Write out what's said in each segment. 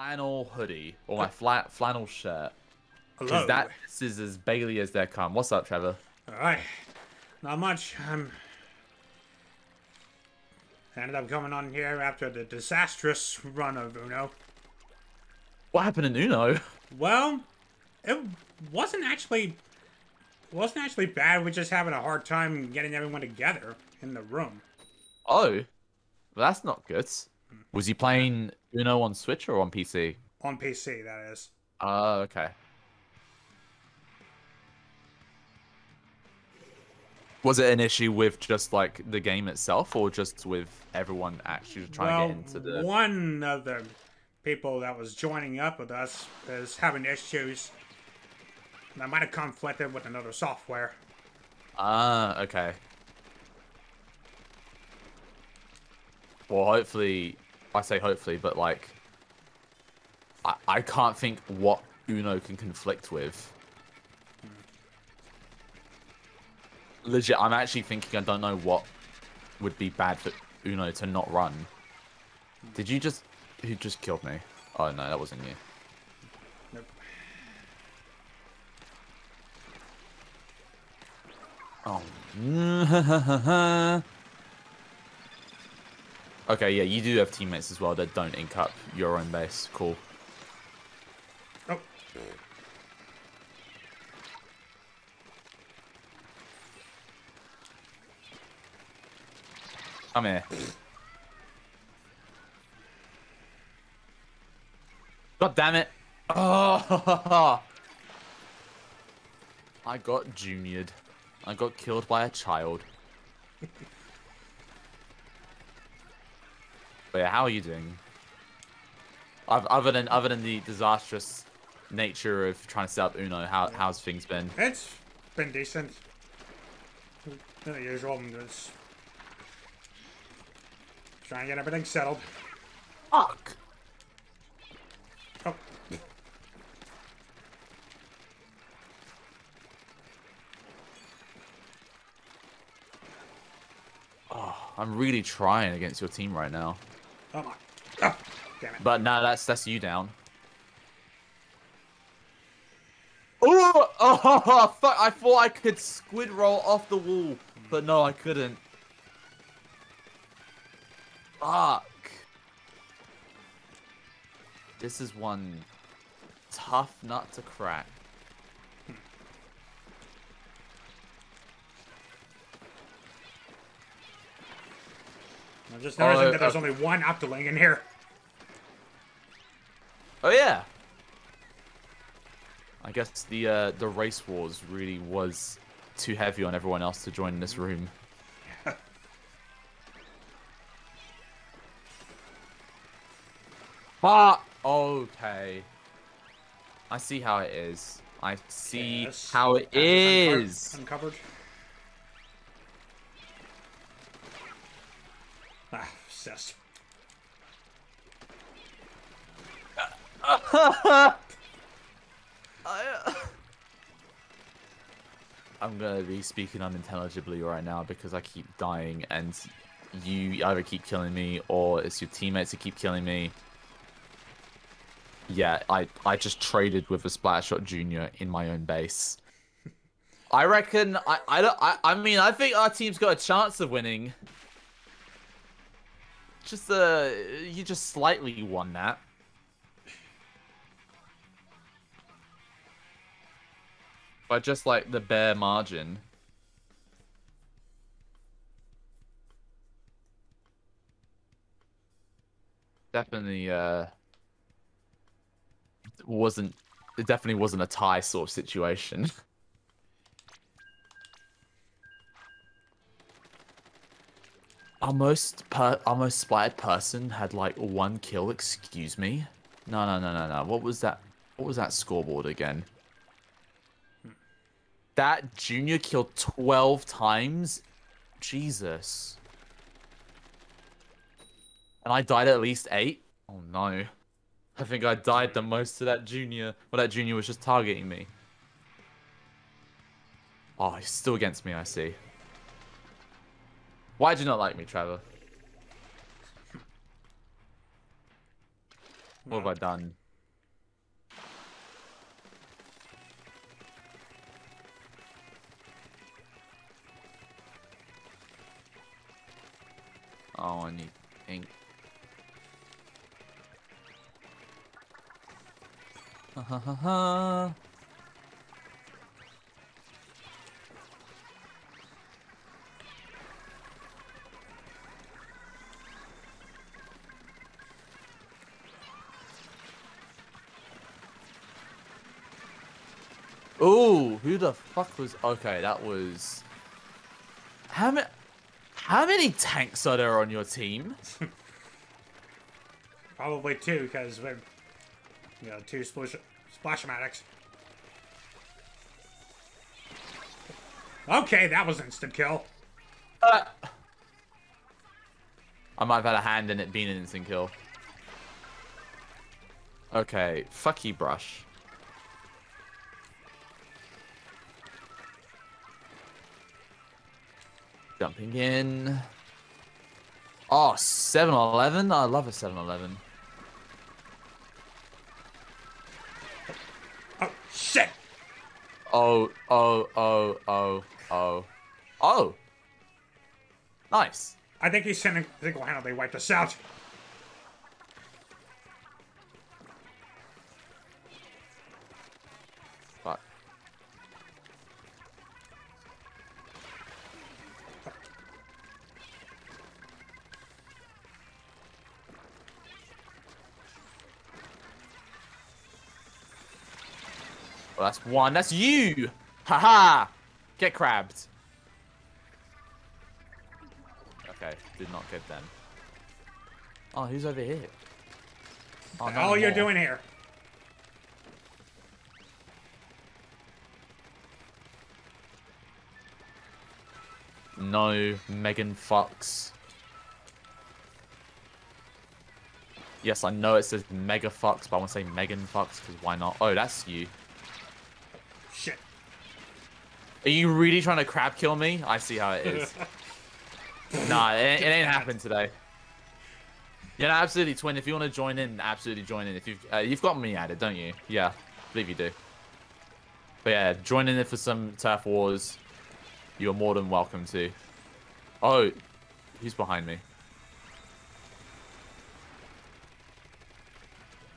flannel hoodie or my flat flannel shirt. Because that is as Baylie as they come. What's up, Trevor? Alright. Not much. I'm. ended up coming on here after the disastrous run of Uno. What happened in Uno? Well, it wasn't actually. wasn't actually bad. We're just having a hard time getting everyone together in the room. Oh, well, that's not good. Was he playing Uno on Switch or on PC? On PC, that is. Oh, okay. Was it an issue with just like the game itself, or just with everyone actually trying well, to get into the? one of the people that was joining up with us is having issues that might have conflicted with another software. Ah, okay. Well, hopefully, I say hopefully, but like, I, I can't think what Uno can conflict with. Legit, I'm actually thinking I don't know what would be bad for Uno to not run. Did you just... Who just killed me? Oh, no, that wasn't you. Nope. Oh. okay, yeah, you do have teammates as well that don't ink up your own base. Cool. Oh, Come here. God damn it. Oh. I got juniored. I got killed by a child. But yeah, how are you doing? Other than other than the disastrous nature of trying to set up Uno, how how's things been? it's been decent. The usual. I'm just trying to get everything settled. Fuck. Oh. oh, I'm really trying against your team right now. Oh my. Oh, damn it. But no, that's that's you down. Oh, oh, fuck! I thought I could squid roll off the wall, but no, I couldn't. Fuck. This is one tough nut to crack. I'm just noticing that there's uh, only one Octoling in here. Oh yeah. I guess the uh, the race wars really was too heavy on everyone else to join in this room. But okay, I see how it is. I see Yes. how it Patches unco- Uncovered. Ah, obsessed. I'm gonna be speaking unintelligibly right now because I keep dying and you either keep killing me or it's your teammates that keep killing me. Yeah, I, I just traded with a Splatshot Junior in my own base. I reckon I I don't I, I mean I think our team's got a chance of winning. Just uh you just slightly won that. By just like the bare margin. Definitely uh wasn't it definitely wasn't a tie sort of situation. Our most per our most splattered person had like one kill, excuse me. No no no no no. What was that what was that scoreboard again? That junior killed 12 times? Jesus. And I died at least 8? Oh no. I think I died the most to that junior. Well, that junior was just targeting me. Oh, he's still against me, I see. Why do you not like me, Trevor? What have I done? Oh, I need ink. Ha ha ha ha. Ooh, who the fuck was? Okay, that was. How many? How many tanks are there on your team? Probably two, because we're, you know, two splash splashmatics. Okay, that was instant kill. Uh, I might have had a hand in it being an instant kill. Okay, fuck you, brush. Jumping in. Oh, 7-Eleven? I love a 7-Eleven. Oh, shit! Oh, oh, oh, oh, oh. Oh! Nice. I think he's sending single-handedly wiped us out. Well, that's one. That's you! Haha! Get crabbed. Okay, did not get them. Oh, who's over here? Oh, What the no hell are you doing here? No, Megan fucks. Yes, I know it says mega fucks, but I want to say Megan fucks because why not? Oh, that's you. Are you really trying to crab kill me? I see how it is. nah, it, it ain't happened today. Yeah, no, absolutely, twin. If you want to join in, absolutely join in. If you've uh, you've got me at it, don't you? Yeah, I believe you do. But yeah, join in it for some turf wars. You're more than welcome to. Oh, he's behind me?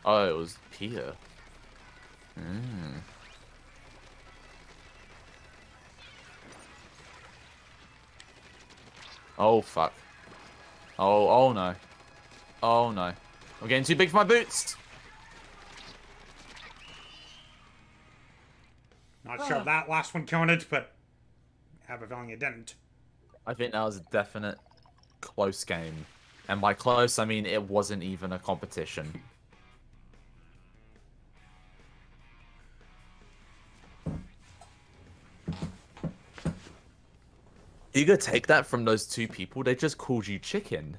Oh, it was Peter. Mm. Oh fuck. Oh oh no. Oh no. I'm getting too big for my boots. Not sure if that last one counted, but I have a feeling it didn't. I think that was a definite close game. And by close, I mean it wasn't even a competition. You could take that from those two people. They just called you chicken.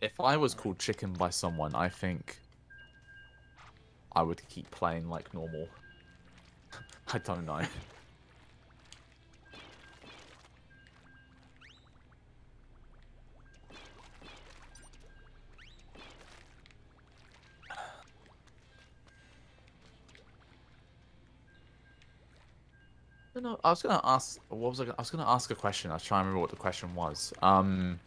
If I was called chicken by someone, I think I would keep playing like normal. I don't know. No, I was gonna ask. What was I? Gonna, I was gonna ask a question. I was trying to remember what the question was. Um.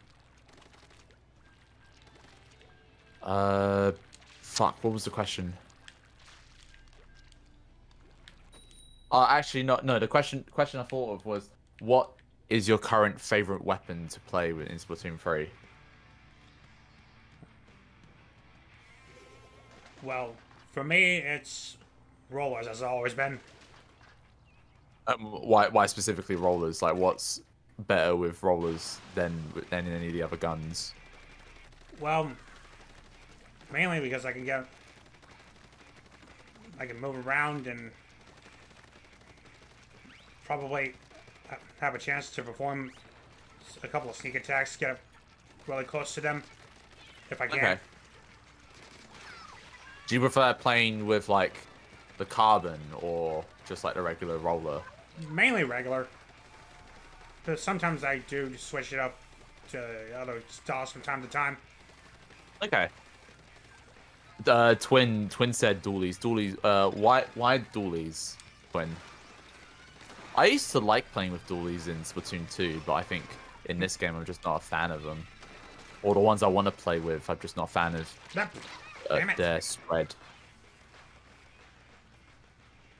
Uh, fuck. What was the question? Uh, actually, no, no. The question, question I thought of was, what is your current favorite weapon to play with in Splatoon 3? Well, for me, it's rollers, as always been. Um, why, why specifically rollers? Like, what's better with rollers than than any of the other guns? Well, mainly because I can get, I can move around and probably have a chance to perform a couple of sneak attacks, get up really close to them, if I can. Okay. Do you prefer playing with like the carbon or just like the regular roller? Mainly regular. But sometimes I do switch it up to other styles from time to time. Okay. Uh, twin twin said dualies. Dualies. Uh, why why dualies? Twin. I used to like playing with dualies in Splatoon 2, but I think in this game I'm just not a fan of them. Or the ones I want to play with, I'm just not a fan of uh, their spread.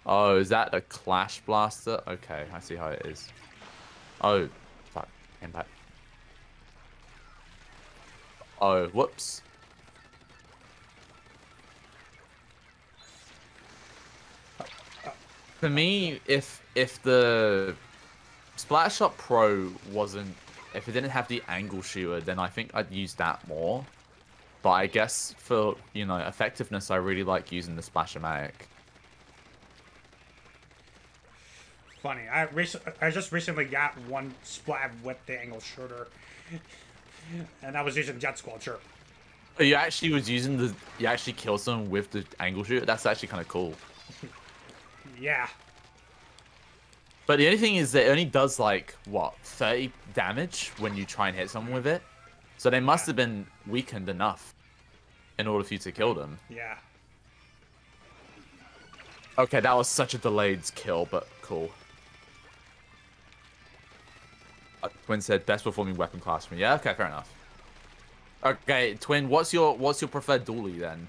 Oh, is that a Clash Blaster? Okay, I see how it is. Oh, fuck, back. Oh, whoops. For me, if if the Splatshot Pro wasn't, if it didn't have the angle shooter, then I think I'd use that more. But I guess for you know effectiveness, I really like using the Splash-O-Matic. Funny. I rec- I just recently got one splat with the angle shooter, and I was using Jet Squelcher. You actually was using the, you actually kill someone with the angle shooter. That's actually kind of cool. Yeah. But the only thing is that it only does like what 30 damage when you try and hit someone with it. So they must have been weakened enough in order for you to kill them. Yeah. Okay, that was such a delayed kill, but cool. Uh, Twin said best performing weapon class for me. Yeah, okay, fair enough. Okay, Twin, what's your what's your preferred dually then?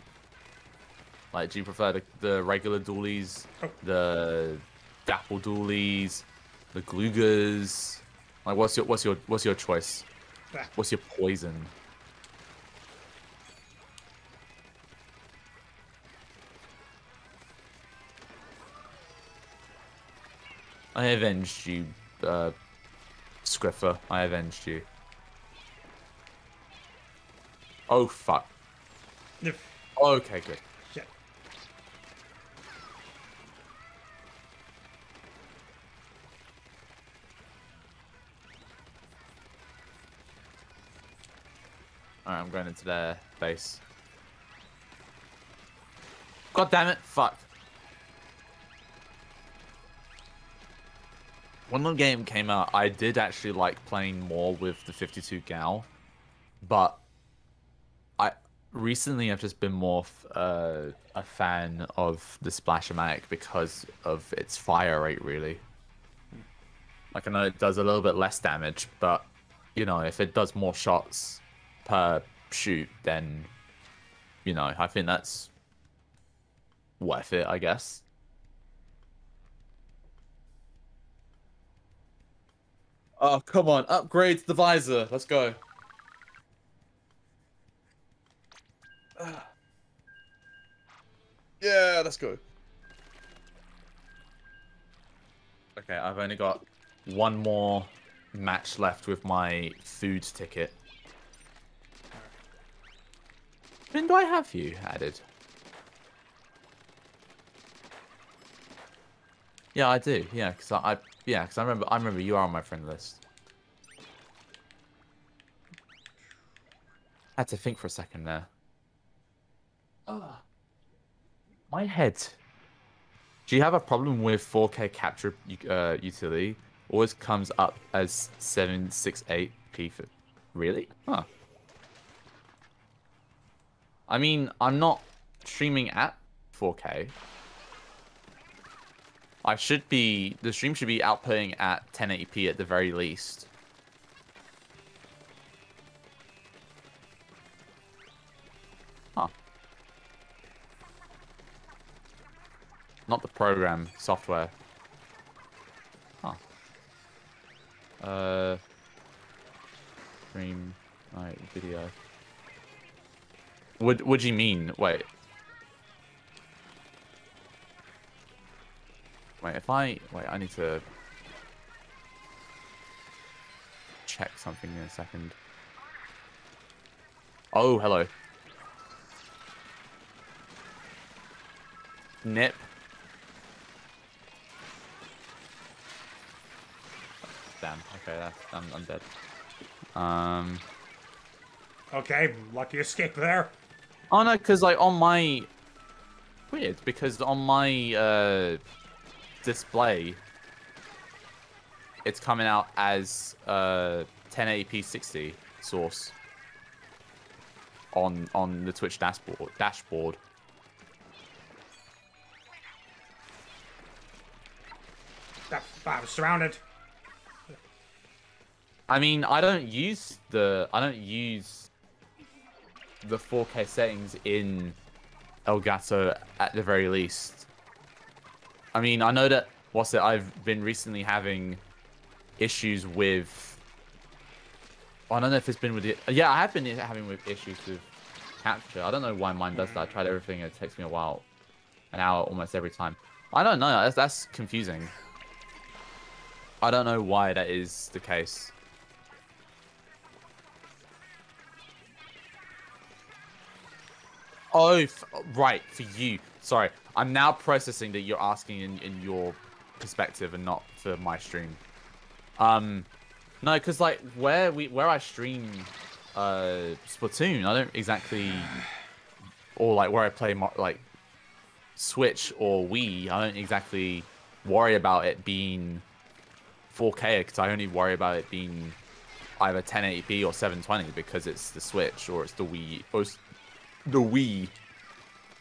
Like, do you prefer the, the regular dualies, Oh. the dapple dualies, the Gloogas? Like, what's your what's your what's your choice? Ah, What's your poison? I avenged you, uh, Scriffer. I avenged you. Oh, fuck. Okay, good. Shit. Alright, I'm going into their base. God damn it, fuck. When the game came out, I did actually like playing more with the 52 Gal, but I recently I've just been more uh, a fan of the Splash-O-Matic because of its fire rate, really. Like I know it does a little bit less damage, but you know if it does more shots per shoot, then you know I think that's worth it, I guess. Oh come on, upgrade the visor. Let's go. Yeah, let's go. Okay, I've only got one more match left with my food ticket. When do I have you added? Yeah, I do. Yeah, because I, I yeah, because I remember I remember you are on my friend list. I had to think for a second there. My head. Do you have a problem with 4K capture uh, utility? Always comes up as 768p. For... Really? Huh. I mean, I'm not streaming at 4K. I should be, the stream should be outputting at 1080p at the very least. Huh. Not the program, software. Huh. Uh, stream, right, video. What, what do you mean? Wait. Wait, if I... Wait, I need to... Check something in a second. Oh, hello. Nip. Damn, okay, that's, I'm, I'm dead. Um... Okay, lucky escape there. Oh no, because like on my weird because on my uh display it's coming out as uh 1080p 60 source on on the Twitch dashboard dashboard. That, I was surrounded. I mean, I don't use the I don't use the 4K settings in Elgato at the very least. I mean, I know that what's it? I've been recently having issues with. Oh, I don't know if it's been with it. Yeah, I have been having with issues with capture. I don't know why mine does that. I tried everything. It takes me a while, an hour almost every time. I don't know. That's, that's confusing. I don't know why that is the case. Oh, right, for you. Sorry, I'm now processing that you're asking in, in your perspective and not for my stream. Um, no, because like where we where I stream uh Splatoon, I don't exactly, or like where I play like Switch or Wii, I don't exactly worry about it being 4K because I only worry about it being either 1080p or 720 because it's the Switch or it's the Wii or it's the Wii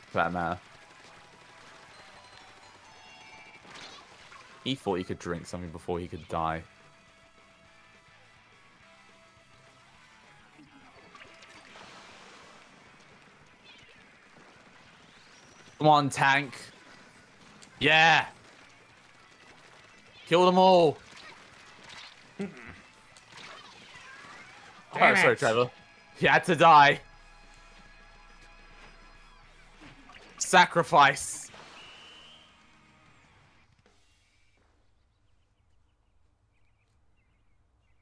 for that matter. He thought he could drink something before he could die. Come on, tank. Yeah. Kill them all. oh, sorry, Trevor. He had to die. Sacrifice.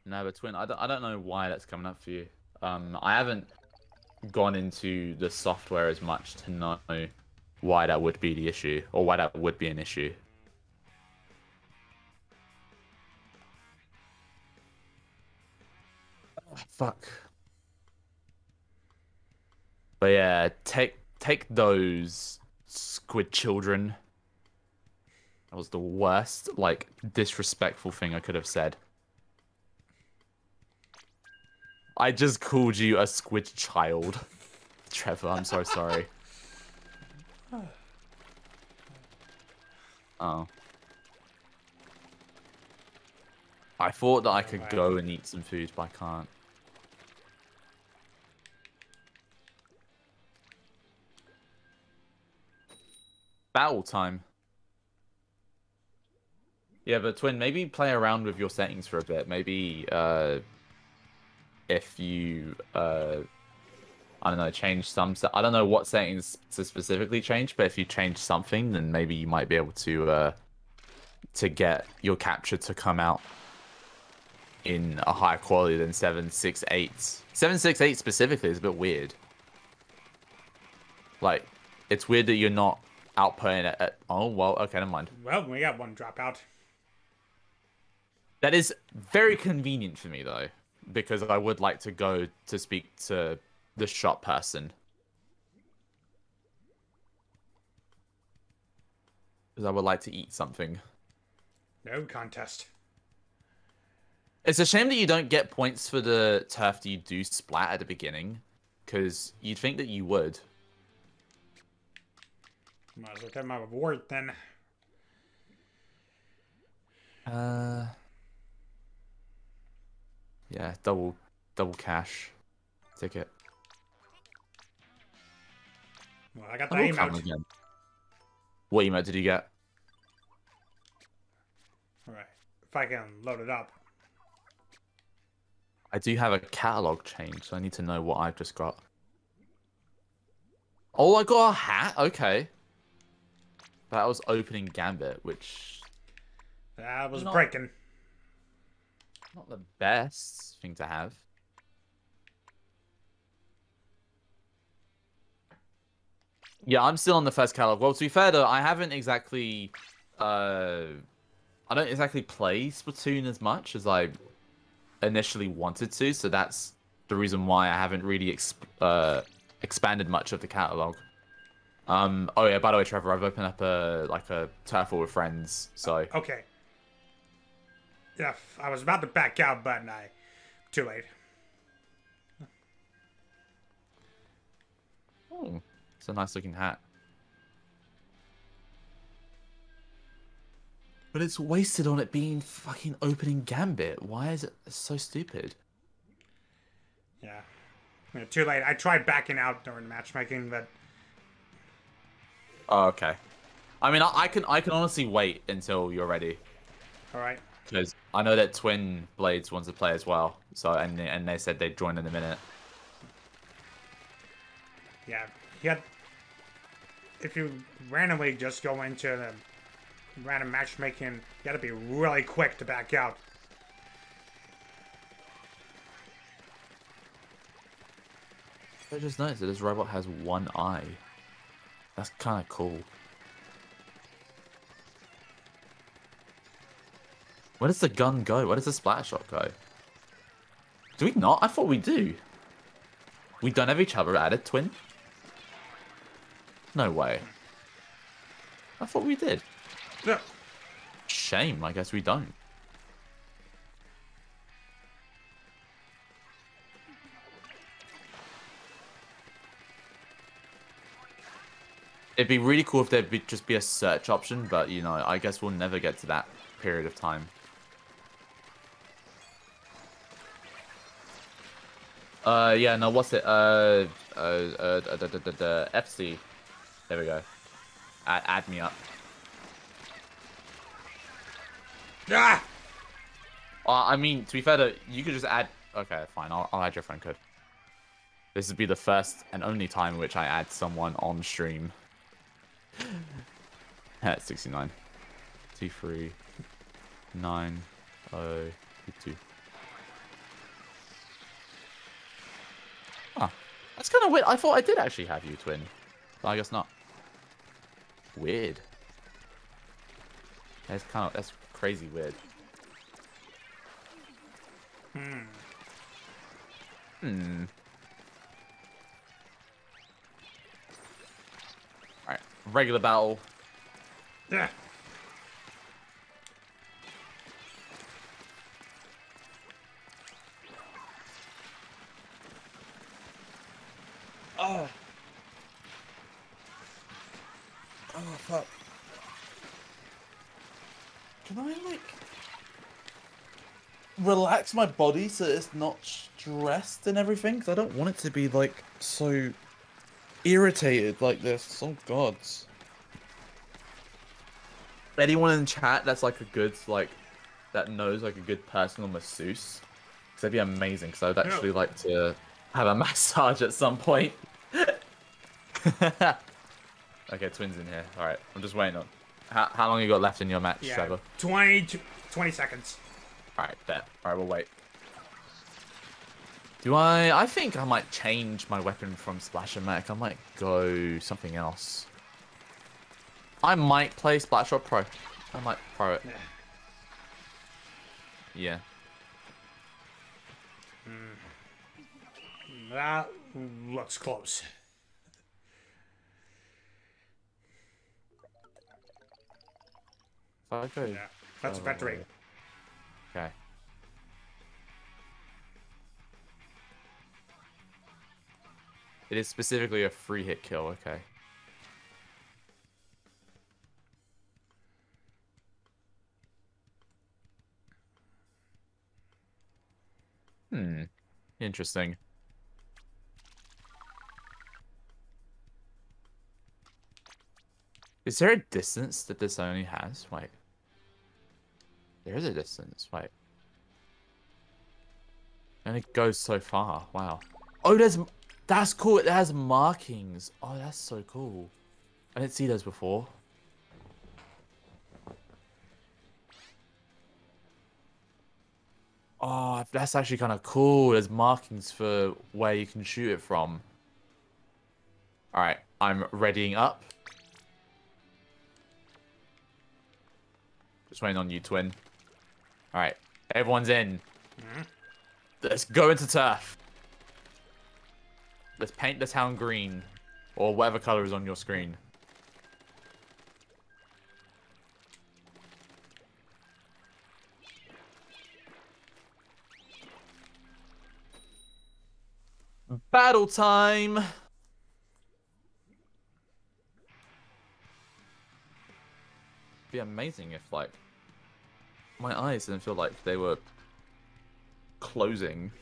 No, but twin, I don't, I don't know why that's coming up for you. Um, I haven't gone into the software as much to know why that would be the issue or why that would be an issue. Oh, fuck. But yeah, take take those squid children. That was the worst, like, disrespectful thing I could have said. I just called you a squid child. Trevor, I'm so sorry. Oh. I thought that I could go and eat some food, but I can't. Battle time. Yeah, but Twin, maybe play around with your settings for a bit. Maybe uh, if you, uh, I don't know, change some. I don't know what settings to specifically change, but if you change something, then maybe you might be able to uh, to get your capture to come out in a higher quality than 768. 768 specifically is a bit weird. Like, it's weird that you're not outputting it at... Oh, well, okay, never mind. Well, we got one dropout. That is very convenient for me, though, because I would like to go to speak to the shop person. Because I would like to eat something. No contest. It's a shame that you don't get points for the turf that you do splat at the beginning. Because you'd think that you would. Might as well get my reward then. Uh. Yeah, double, double cash ticket. Well, I got the emote. Again. What emote did you get? Alright. If I can load it up. I do have a catalog change, so I need to know what I've just got. Oh, I got a hat? Okay. That was opening Gambit, which... That was not, breaking. Not the best thing to have. Yeah, I'm still on the first catalog. Well, to be fair though, I haven't exactly, uh, I don't exactly play Splatoon as much as I initially wanted to. So that's the reason why I haven't really exp uh, expanded much of the catalog. Um. Oh yeah. By the way, Trevor, I've opened up a like a turf with friends. So okay. Yeah, I was about to back out, but I too late. Oh, it's a nice looking hat. But it's wasted on it being fucking opening gambit. Why is it so stupid? Yeah. yeah. Too late. I tried backing out during matchmaking, but. Oh, okay. I mean, I, I can I can honestly wait until you're ready. All right. Because I know that Twin Blades wants to play as well. So and and they said they'd join in a minute. Yeah. Yeah. If you randomly just go into the random matchmaking, you gotta be really quick to back out. I just noticed that this robot has one eye. That's kind of cool. Where does the gun go? Where does the splash shot go? Do we not? I thought we do. We don't have each other added, twin? No way. I thought we did. Yeah. Shame, I guess we don't. It'd be really cool if there'd be, just be a search option, but you know, I guess we'll never get to that period of time. Uh, yeah, no, what's it? Uh, uh, uh, uh, the, the, the FC. There we go. Add, add me up. Ah! Uh, I mean, to be fair, though, you could just add. Okay, fine. I'll, I'll add your friend code. This would be the first and only time in which I add someone on stream. At 69. T3. 9. Oh, 2. That's kind of weird. I thought I did actually have you, twin. But I guess not. Weird. That's kind of that's crazy weird. Hmm. Hmm. Alright, regular battle. Yeah. Relax my body so it's not stressed and everything? Because I don't want it to be, like, so irritated like this. Oh, God. Anyone in chat that's, like, a good, like, that knows, like, a good personal masseuse? Because that'd be amazing, because I would actually Yeah. like to have a massage at some point. okay, twins in here. All right, I'm just waiting on. How, how long you got left in your match, Yeah. Trevor? 20, 20 seconds. All right, bet. All right, we'll wait. Do I? I think I might change my weapon from Splash-O-Matic. I might go something else. I might play Splatshot Pro. I might pro it. Yeah. Yeah. That looks close. If I go. Yeah. That's a better rate. Okay. It is specifically a free hit kill, okay. Hmm. Interesting. Is there a distance that this only has? Wait. There is a distance. Wait. And it goes so far. Wow. Oh, there's... That's cool. It has markings. Oh, that's so cool. I didn't see those before. Oh, that's actually kind of cool. There's markings for where you can shoot it from. Alright, I'm readying up. Just waiting on you, twin. All right, everyone's in. Mm -hmm. Let's go into turf. Let's paint the town green, or whatever color is on your screen. Battle time! Be amazing if, like, my eyes didn't feel like they were closing.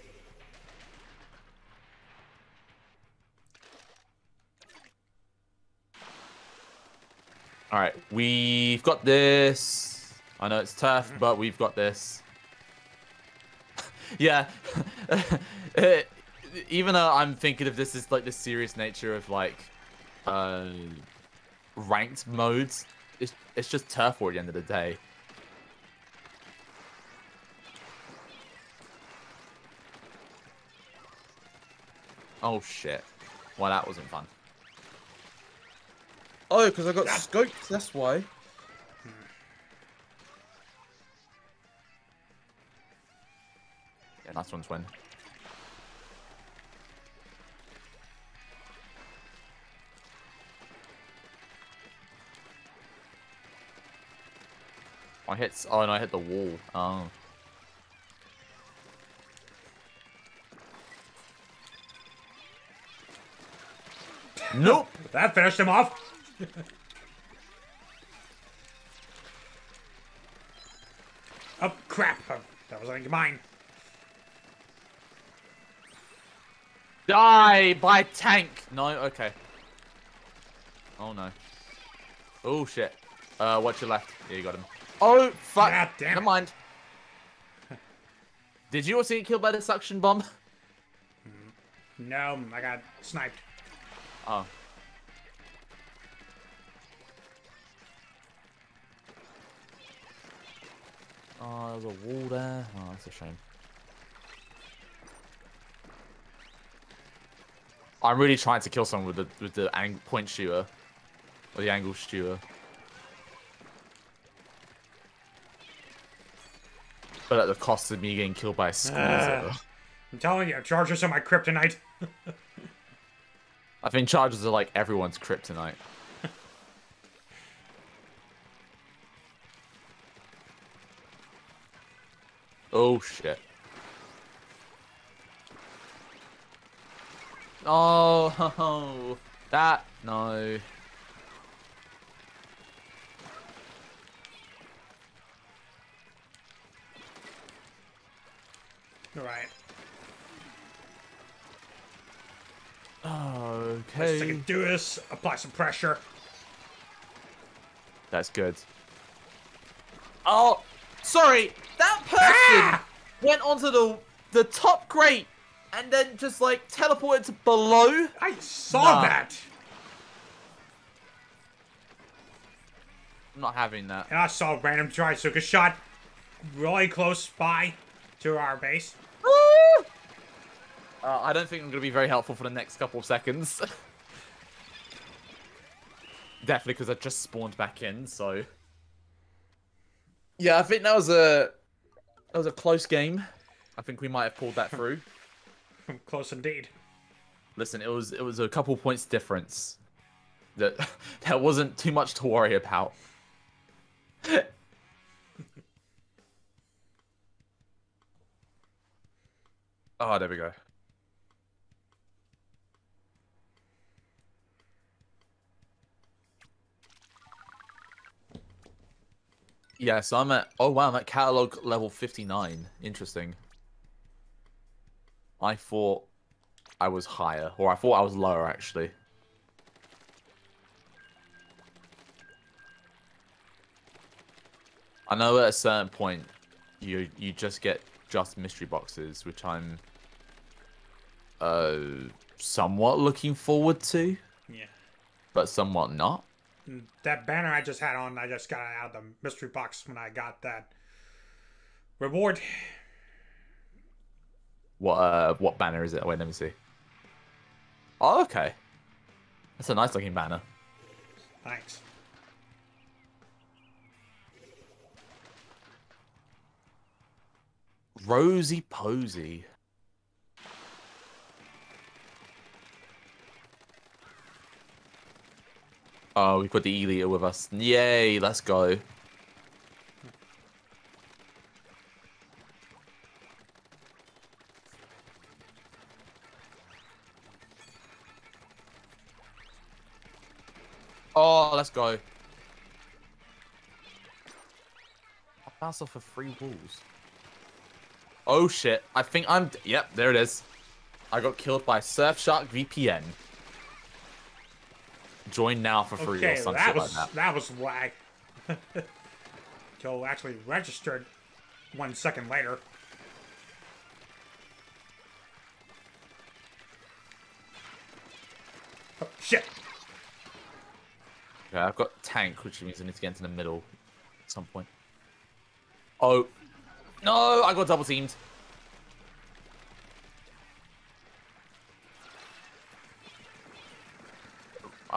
All right, we've got this. I know it's tough, but we've got this. yeah. Even though I'm thinking of this as like the serious nature of like uh ranked modes, it's it's just turf war at the end of the day. Oh shit. Well that wasn't fun. Oh, because I got scoped, that's why. Yeah, nice one, Twin. I hit. Oh, and I hit the wall. Oh. Nope. That finished him off. oh crap! Oh, that was like mine. Die by tank. No. Okay. Oh no. Oh shit. Uh, watch your left. Yeah, you got him. Oh fuck. God damn Never mind. Did you also get killed by the suction bomb? No, I got sniped. Oh. Oh, there's a wall there. Oh, that's a shame. I'm really trying to kill someone with the with the ang point shooter, or the angle shooter. But at the cost of me getting killed by a squeezer. Ah. I'm telling you, Chargers are my kryptonite. I think charges are like everyone's kryptonite. oh shit. Oh, that no. Alright. Let's take a do this. Apply some pressure. That's good. Oh, sorry. That person Ah! went onto the the top grate and then just like teleported to below. I saw Nah. that. I'm not having that. And I saw a random Drysuka shot really close by to our base. Uh, I don't think I'm going to be very helpful for the next couple of seconds. Definitely because I just spawned back in, so. Yeah, I think that was a that was a close game. I think we might have pulled that through. Close indeed. Listen, it was it was a couple points difference. That that wasn't too much to worry about. oh, there we go. Yeah, so I'm at oh wow, I'm at catalog level 59. Interesting. I thought I was higher, or I thought I was lower actually. I know at a certain point you you just get just mystery boxes, which I'm uh somewhat looking forward to, Yeah. but somewhat not. That banner I just had on, I just got out of the mystery box when I got that reward. What uh what banner is it? Wait, let me see. Oh, okay. That's a nice looking banner. Thanks. Rosy Posy. Oh, we've got the Elita with us. Yay, let's go. Oh, let's go. I bounced off of three walls. Oh shit, I think I'm- yep, there it is. I got killed by Surfshark VPN. Join now for free Okay, or some that was like that. that was lag. Kill actually registered one second later. Oh, shit! Okay, I've got tank, which means I need to get into the middle at some point. Oh. No, I got double teamed.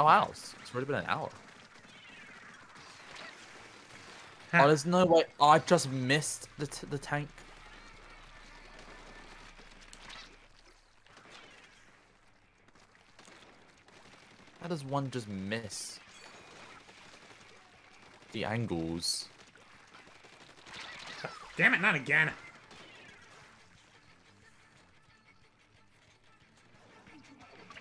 Oh, wow. It's already been an hour. Oh, there's no way. Oh, I just missed the, t the tank. How does one just miss? The angles. Damn it, not again.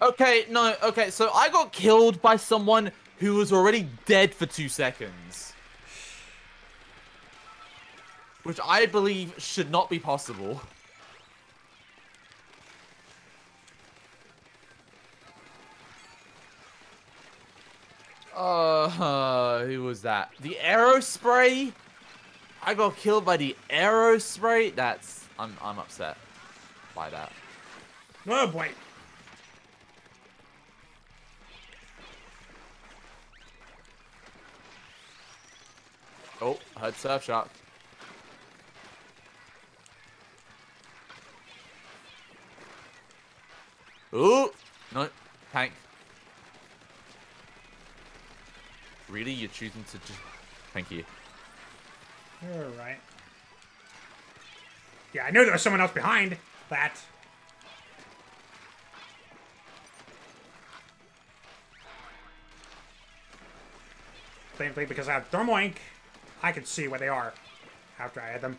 Okay, no, okay, so I got killed by someone who was already dead for two seconds. Which I believe should not be possible. Uh, who was that? The Aerospray? I got killed by the Aerospray? That's... I'm, I'm upset by that. Oh boy. Oh, heard surf shot. Ooh! No, tank. Really? You're choosing to just... Thank you. Alright. Yeah, I knew there was someone else behind that. Thankfully, because I have thermal ink, I can see where they are after I had them.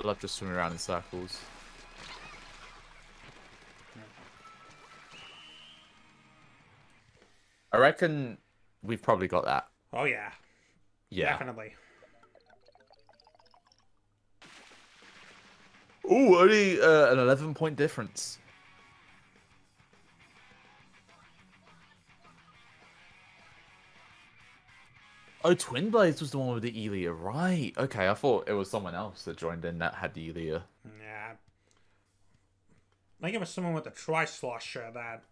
I love just swimming around in circles. I reckon we've probably got that. Oh yeah, Yeah. definitely. Ooh, only uh, an 11 point difference. Oh, Twin Blades was the one with the E-liter, right? Okay, I thought it was someone else that joined in that had the E-liter. Yeah. I think it was someone with the tri-slosher that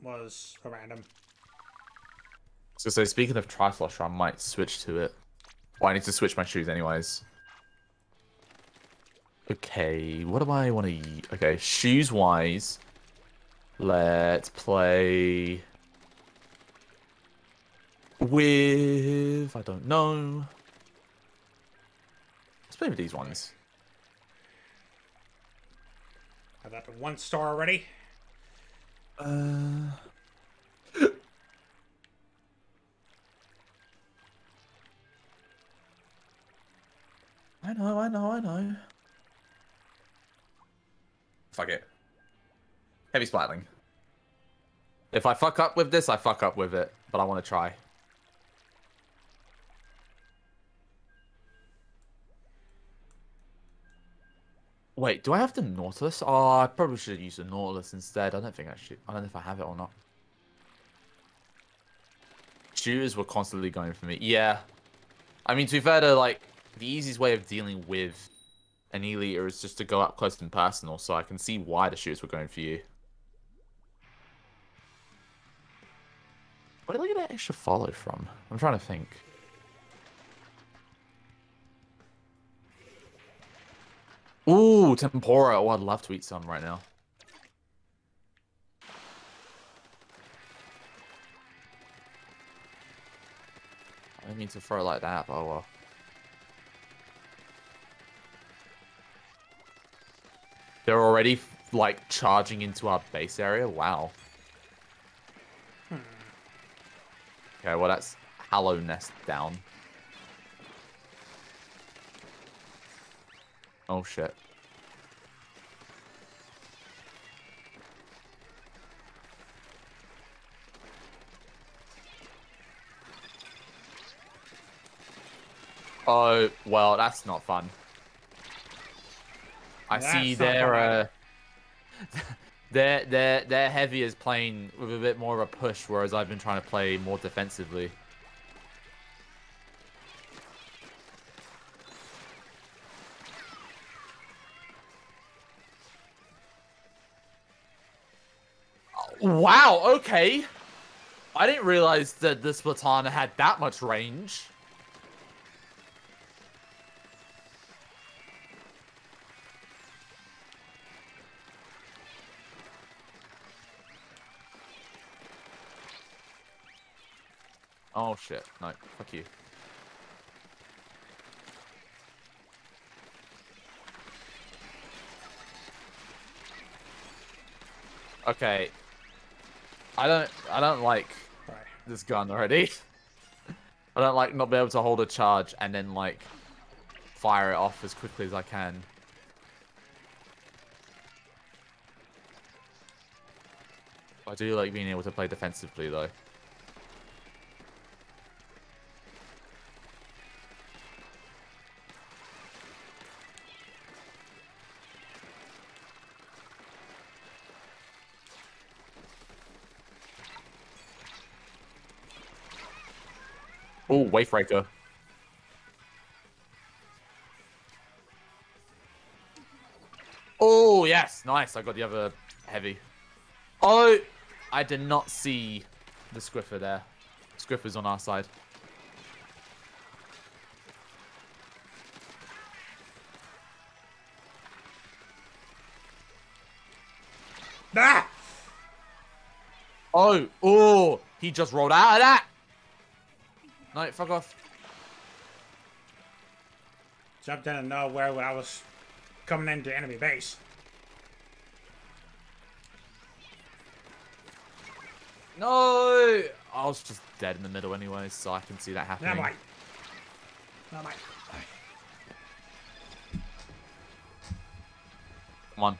was a random. So, so speaking of Trislosher, I might switch to it. Well, I need to switch my shoes anyways. Okay, what do I want to? Okay, shoes-wise, let's play with... I don't know. Let's play with these ones. I got one star already. Uh... I know, I know, I know. Fuck it. Heavy splatling. If I fuck up with this, I fuck up with it, but I want to try. Wait, do I have the Nautilus? Oh, I probably should have used the Nautilus instead. I don't think I should. I don't know if I have it or not. Shooters were constantly going for me. Yeah. I mean, to be fair to, like, the easiest way of dealing with an E-liter is just to go up close and personal, so I can see why the shooters were going for you. Where did I get that extra follow from? I'm trying to think. Ooh, tempura. Oh, I'd love to eat some right now. I didn't mean to throw it like that, but oh well. They're already, like, charging into our base area? Wow. Okay, well, that's Hallow Nest down. Oh, shit. Oh, well, that's not fun. I That's see fun uh their their their heavy is playing with a bit more of a push, whereas I've been trying to play more defensively. Wow, okay. I didn't realize that the Splatana had that much range. Oh shit, no, fuck you. Okay. I don't I don't like Right. this gun already. I don't like not be able to hold a charge and then like fire it off as quickly as I can. I do like being able to play defensively though. Wavebreaker. Oh, yes. Nice. I got the other heavy. Oh, I did not see the Squiffer there. Squiffer's on our side. Ah! Oh, oh, he just rolled out of that. No, fuck off. Jumped in nowhere when I was coming into enemy base. No, I was just dead in the middle anyway, so I can see that happening. Now might. Now might. Come on.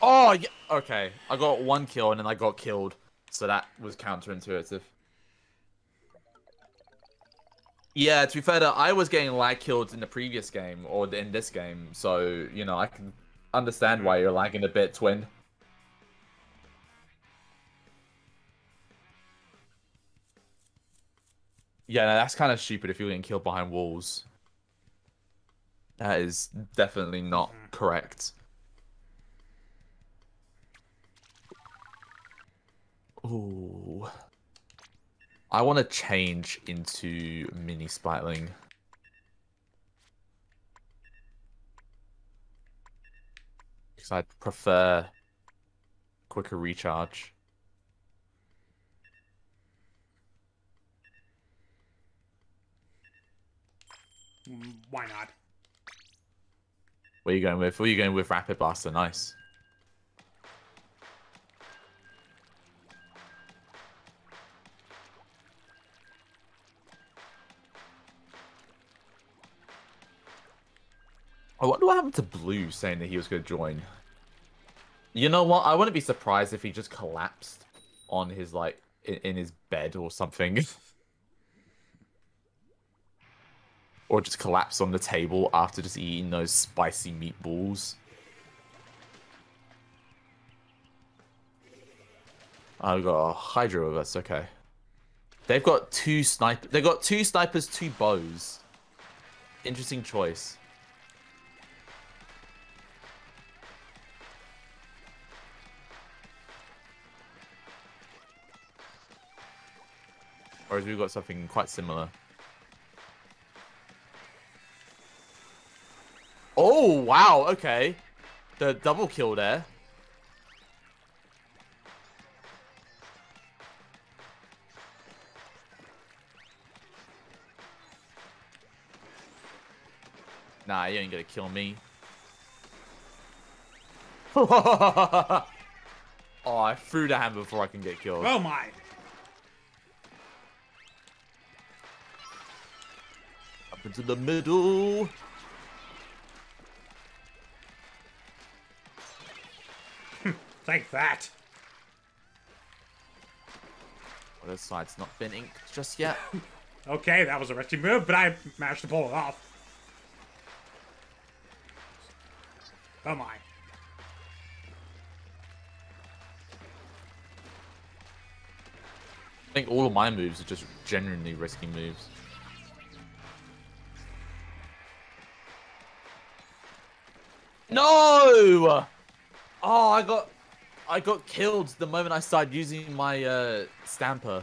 Oh, yeah. Okay. I got one kill and then I got killed. So that was counterintuitive. Yeah, to be fair, though, I was getting lag killed in the previous game or in this game. So, you know, I can understand why you're lagging a bit, Twin. Yeah, no, that's kind of stupid if you're getting killed behind walls. That is definitely not mm-hmm. correct. Ooh. I want to change into mini splatling. Because I'd prefer quicker recharge. Why not? What are you going with? What are you going with? Rapid Blaster, nice. I wonder what happened to Blue saying that he was going to join. You know what? I wouldn't be surprised if he just collapsed on his, like, in, in his bed or something. or just collapsed on the table after just eating those spicy meatballs. We've got a Hydra with us, okay. They've got two sniper they've got two snipers, two bows. Interesting choice. Whereas we've got something quite similar. Oh, wow, okay. The double kill there. Nah, you ain't gonna kill me. oh, I threw the hand before I can get killed. Oh my! In the middle. Hmm, Take that. Well, this side's not been inked just yet. okay, that was a risky move, but I managed to pull it off. Oh my. I think all of my moves are just genuinely risky moves. No! Oh, I got, I got killed the moment I started using my uh, stamper.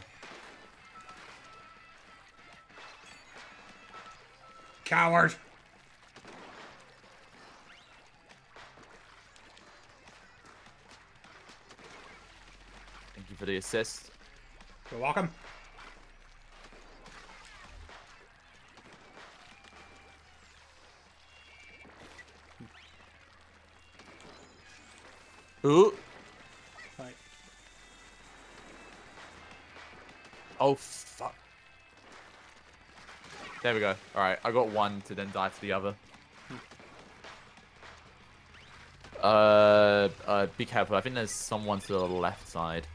Coward. Thank you for the assist. You're welcome. Ooh. Right. Oh fuck. There we go. All right, I got one to then die to the other. Uh, uh, be careful. I think there's someone to the left side.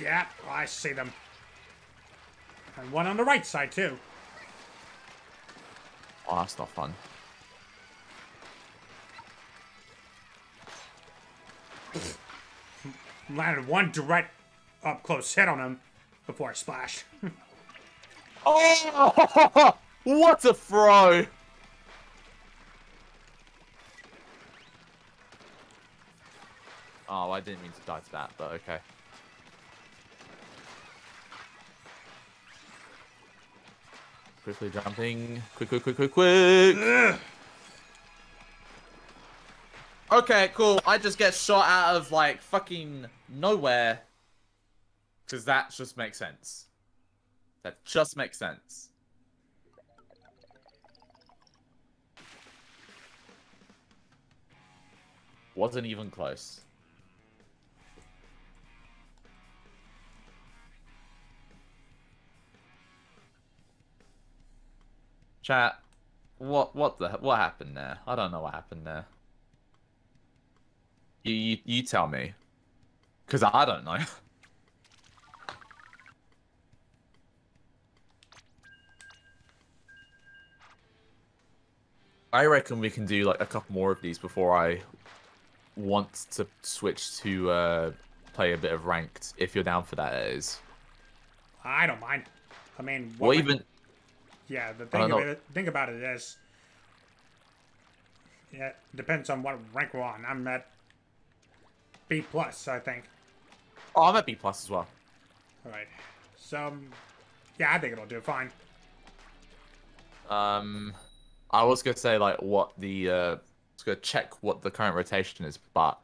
Yeah, I see them. And one on the right side, too. Oh, that's not fun. Landed one direct up close hit on him before I splashed. Oh, what a throw! Oh, I didn't mean to die to that, but okay. Quickly jumping. Quick, quick, quick, quick, quick. Okay, cool. I just get shot out of like fucking nowhere. Because that just makes sense. That just makes sense. Wasn't even close. Chat, what what the what happened there? I don't know what happened there. You you, you tell me, because I don't know. I reckon we can do like a couple more of these before I want to switch to uh, play a bit of ranked. If you're down for that, it is. I don't mind. I mean, Well, we- even Yeah, the thing, of it, thing about it is, yeah, depends on what rank we're on. I'm at B plus, I think. oh, I'm at B plus as well. All right, so um, yeah, I think it'll do fine. Um, I was gonna say like what the uh, was gonna check what the current rotation is, but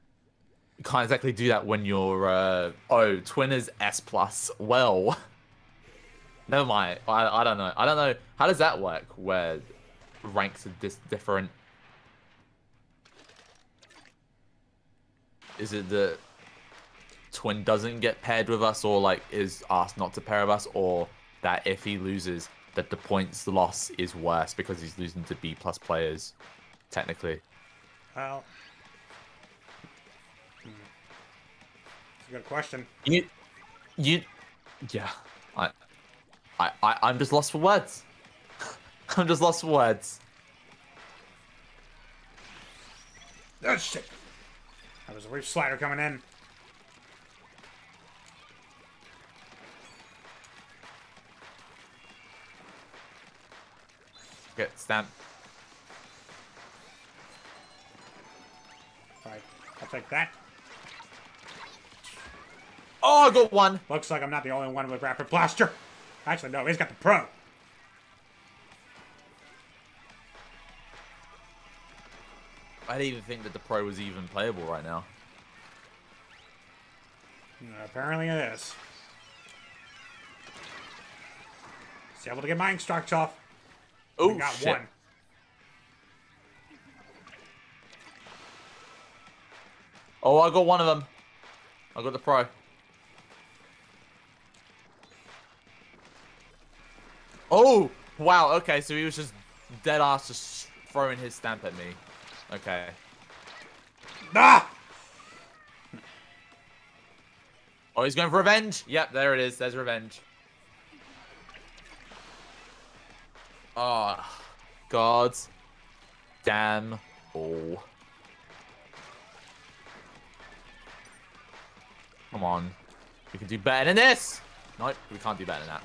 you can't exactly do that when you're uh oh twin is S plus. Well, never mind. I I don't know. I don't know how does that work where ranks are dis- different. Is it that twin doesn't get paired with us, or like is asked not to pair with us, or that if he loses, that the points loss is worse because he's losing to B plus players, technically. Well, hmm. it's a good question. You, you, yeah. I, I, I I'm just lost for words. I'm just lost for words. Oh shit! That was a reef slider coming in. Get stamp. All right, I'll take that. Oh, I got one. Looks like I'm not the only one with rapid blaster. Actually, no, he's got the pro. I didn't even think that the pro was even playable right now. Uh, Apparently it is. He's able to get mine strucks off. Oh got shit. one. Oh, I got one of them. I got the pro. Oh, Wow, okay, so he was just dead ass just throwing his stamp at me. Okay. Ah! Oh, he's going for revenge. Yep, there it is. There's revenge. Oh, God. Damn. Oh. Come on. We can do better than this. Nope, we can't do better than that.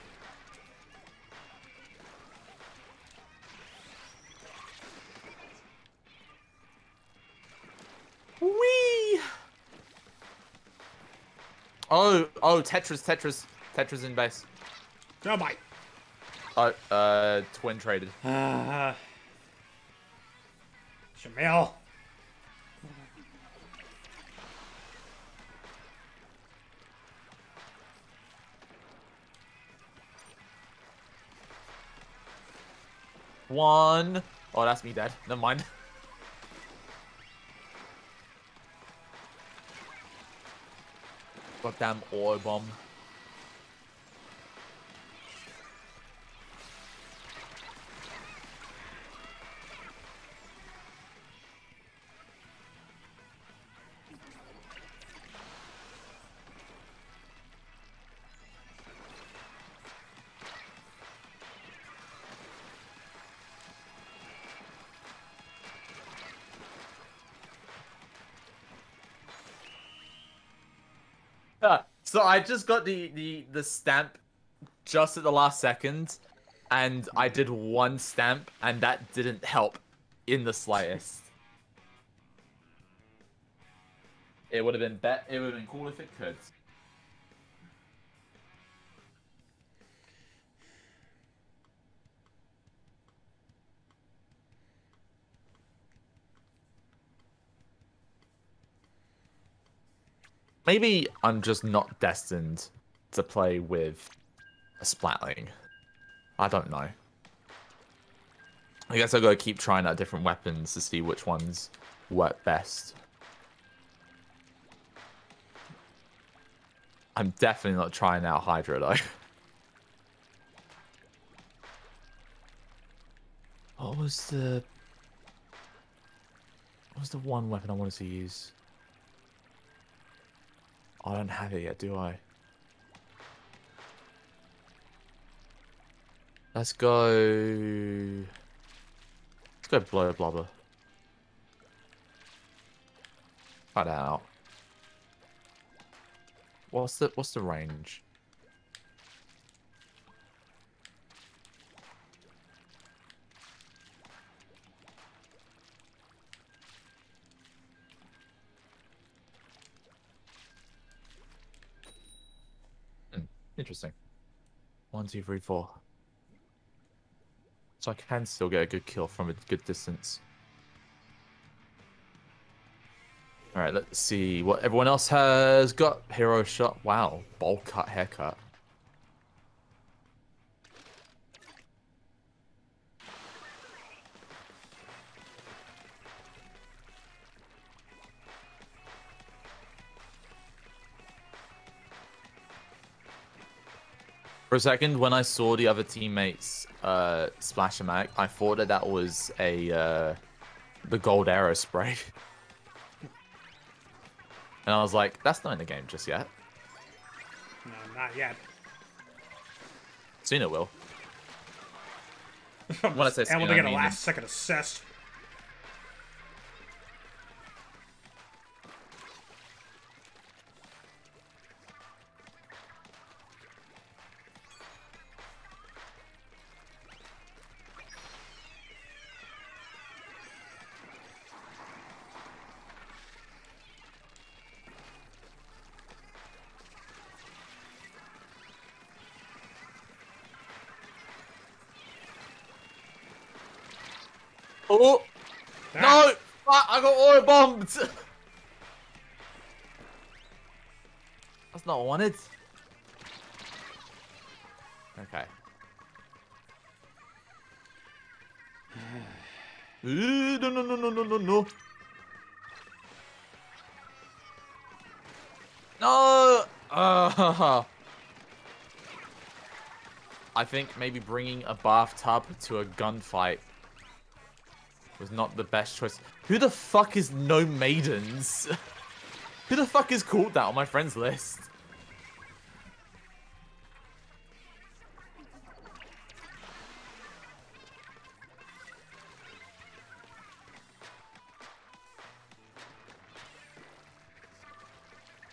Wee. Oh, oh, Tetris, Tetris, Tetris in base. Oh my. Oh, uh, twin traded. Uh, Jamil. One. Oh, that's me dead. Never mind. Goddamn oil so I just got the, the, the stamp just at the last second, and I did one stamp, and that didn't help in the slightest. It would have been bet. It would have been cool if it could. Maybe I'm just not destined to play with a Splatling. I don't know. I guess I've gotta keep trying out different weapons to see which ones work best. I'm definitely not trying out Hydra though. What was the... What was the one weapon I wanted to use? I don't have it yet, do I? Let's go... Let's go Bloblobber. Cut out. What's the what's the range? Interesting. One, two, three, four. So I can still get a good kill from a good distance. Alright, let's see what everyone else has got. Hero shot. Wow. Bowl cut haircut. For a second, when I saw the other teammates uh, Splash-O-Matic, I thought that that was a uh, the gold Aerospray. and I was like, that's not in the game just yet. No, not yet. Soon it will. When I say soon, to I get a mean- last second assist. I got oil bombed! That's not wanted. Okay. No, no, no, no, no, no, no. No! Uh, I think maybe bringing a bathtub to a gunfight was not the best choice. Who the fuck is no maidens? Who the fuck is called that on my friends list?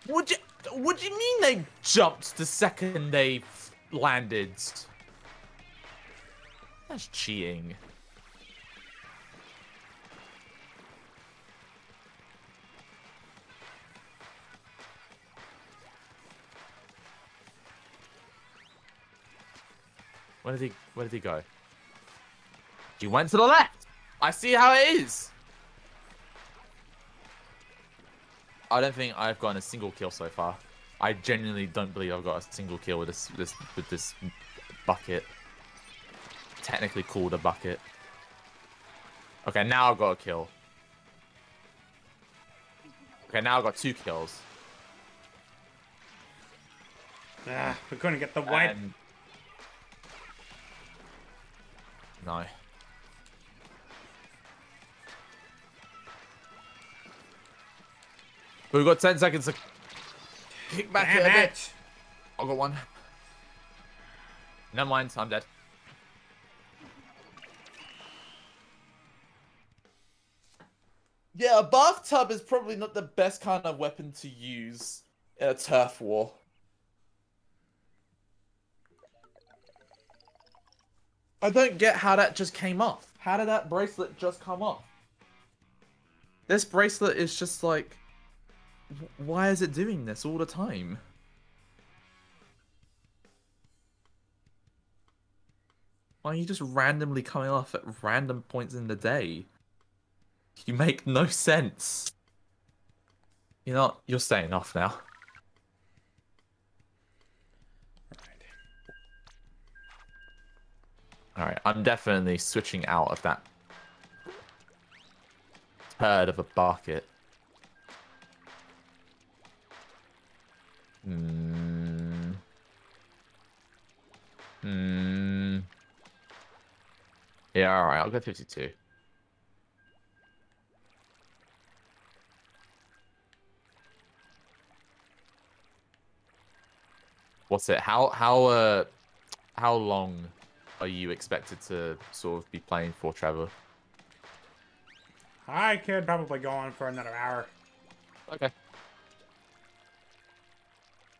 Would you? What do you mean they jumped the second they landed? That's cheating. Where did he? Where did he go? He went to the left. I see how it is. I don't think I've gotten a single kill so far. I genuinely don't believe I've got a single kill with this this with this bucket. Technically called a bucket. Okay, now I've got a kill. Okay, now I've got two kills. Ah, we're gonna get the white. And... No. We've got 10 seconds to kick back Damn a bit. it. I got one. Never mind, I'm dead. Yeah, a bathtub is probably not the best kind of weapon to use in a turf war. I don't get how that just came off. How did that bracelet just come off? This bracelet is just like... Why is it doing this all the time? Why are you just randomly coming off at random points in the day? You make no sense. You know, you're staying off now. Alright, I'm definitely switching out of that turd of a bucket. Hmm. Hmm. Yeah, alright, I'll go 52. What's it? How how uh how long are you expected to sort of be playing for, Trevor? I could probably go on for another hour. Okay.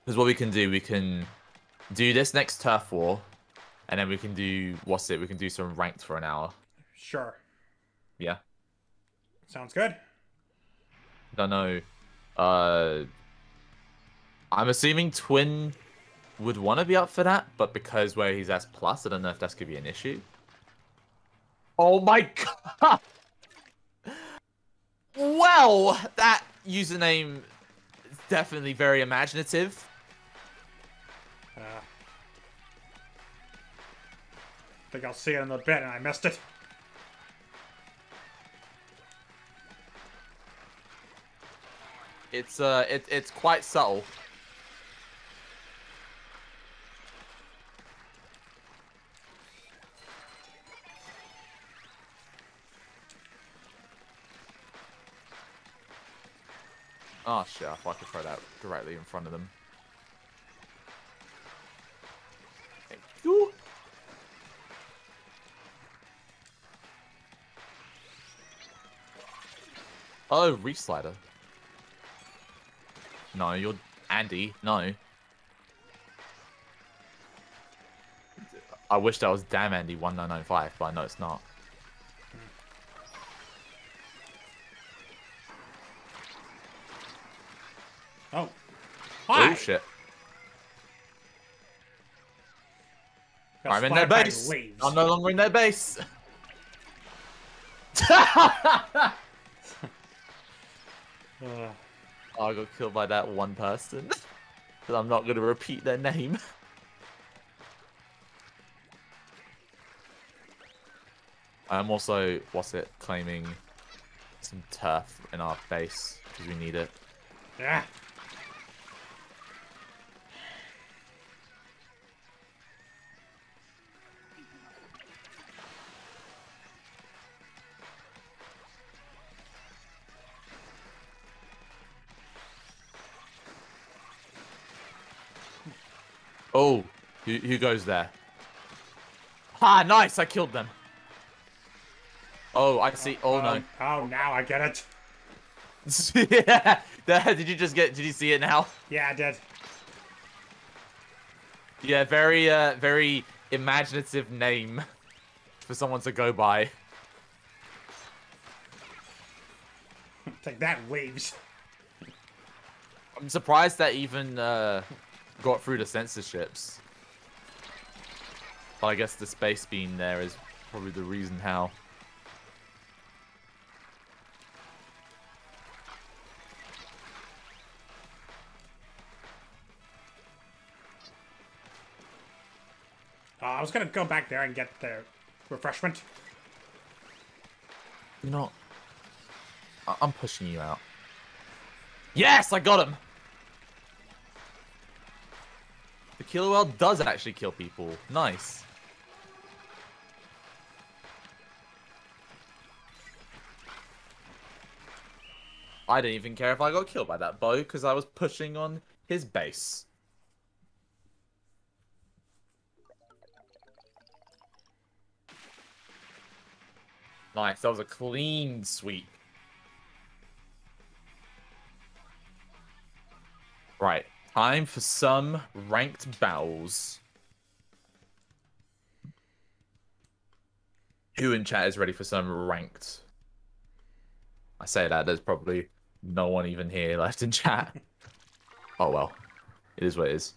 Because what we can do, we can do this next turf war, and then we can do what's it? We can do some ranked for an hour. Sure. Yeah. Sounds good. Don't know. Uh, I'm assuming Twin would want to be up for that, but because where he's S plus, I don't know if that's gonna be an issue. Oh my god! Well, that username is definitely very imaginative. Uh, think I'll see it in a bit, and I missed it. It's uh, it, it's quite subtle. Oh shit, I thought I could throw that directly in front of them. Thank you. Oh, reef slider. No, you're Andy. No. I wish that was damn Andy 1995, but I know it's not. I'm in their base. leaves. I'm no longer in their base. Uh, I got killed by that one person. But I'm not going to repeat their name. I'm also, what's it, claiming some turf in our base because we need it. yeah. Oh, who, who goes there? Ah, nice! I killed them. Oh, I see. Oh, no. Oh, now I get it. yeah. Did you just get? Did you see it now? Yeah, I did. Yeah, very, uh, very imaginative name for someone to go by. Take that, waves. I'm surprised that even uh, got through the censorships. But I guess the space being there is probably the reason how. Uh, I was gonna go back there and get the refreshment. You know, I- I'm pushing you out. Yes, I got him. The Killer Wail does actually kill people. Nice. I didn't even care if I got killed by that bow because I was pushing on his base. Nice, that was a clean sweep. Right, time for some ranked battles. Who in chat is ready for some ranked? I say that, there's probably no one even here left in chat. Oh well, it is what it is.